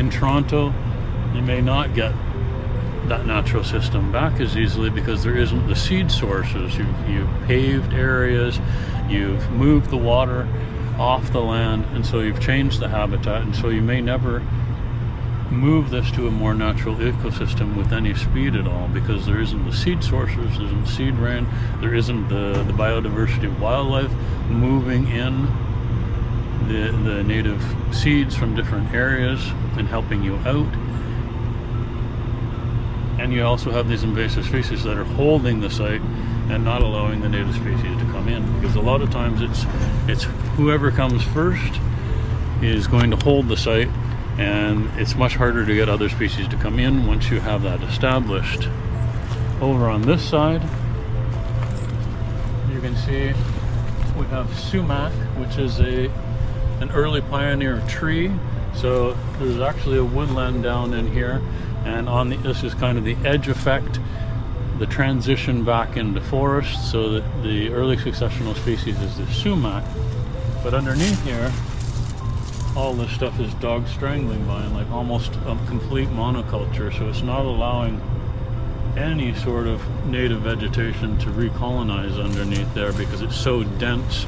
In Toronto, you may not get that natural system back as easily because there isn't the seed sources. You've, you've paved areas, you've moved the water off the land, and so you've changed the habitat, and so you may never move this to a more natural ecosystem with any speed at all because there isn't the seed sources, there isn't seed rain, there isn't the, the biodiversity of wildlife moving in the, the native seeds from different areas and helping you out. And you also have these invasive species that are holding the site and not allowing the native species to come in because a lot of times it's it's whoever comes first is going to hold the site and it's much harder to get other species to come in once you have that established. Over on this side, you can see we have sumac, which is a an early pioneer tree. So there's actually a woodland down in here, and on the, this is kind of the edge effect, the transition back into forest. So that the early successional species is the sumac, but underneath here all this stuff is dog strangling vine, like almost a complete monoculture. So it's not allowing any sort of native vegetation to recolonize underneath there because it's so dense.